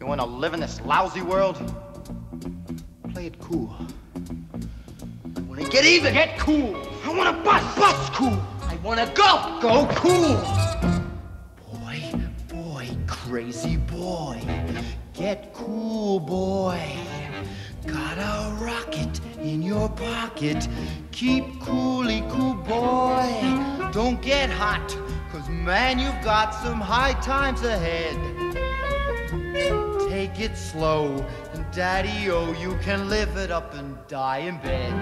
You wanna live in this lousy world? Play it cool. I wanna get even. Get cool. I wanna bust. Bust cool. I wanna go. Go cool. Boy, boy, crazy boy. Get cool, boy. Got a rocket in your pocket. Keep coolly cool, boy. Don't get hot, cause man, you've got some high times ahead. Take it slow, and daddy, oh, you can live it up and die in bed.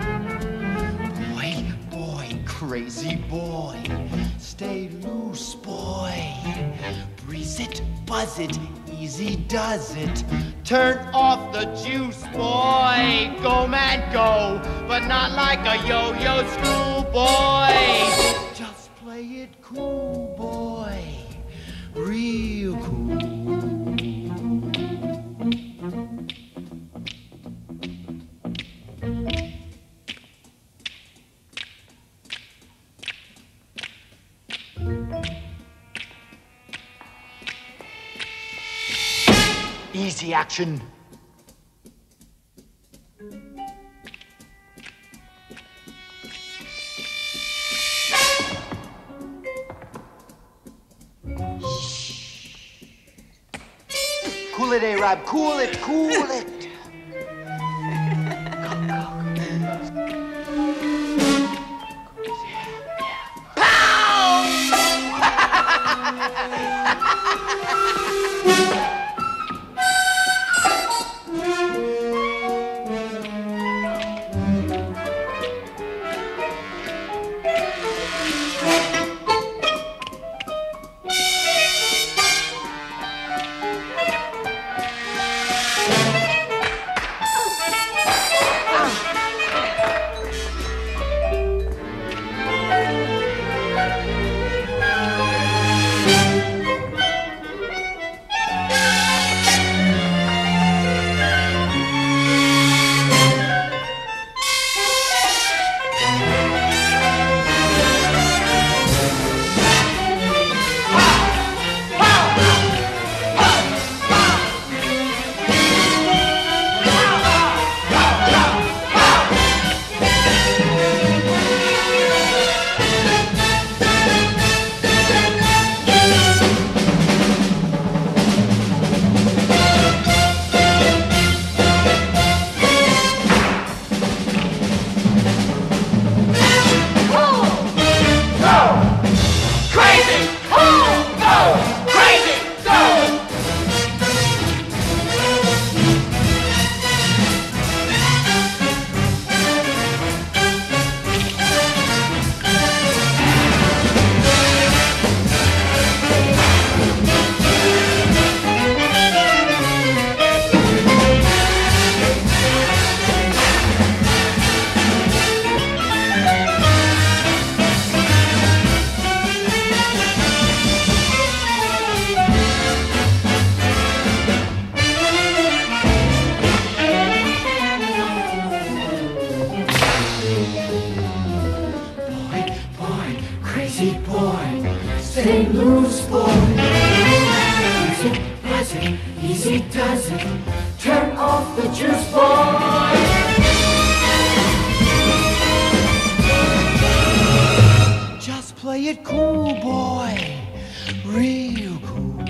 Boy, boy, crazy boy, stay loose, boy. Breeze it, buzz it, easy does it. Turn off the juice, boy. Go, man, go, but not like a yo-yo schoolboy. Just play it cool, Easy action. Cool it, A-rab. Cool it, cool it. Crazy. stay loose, boy. Easy does it, easy does it. Turn off the juice, boy. Just play it cool, boy. Real cool.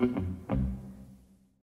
Pow!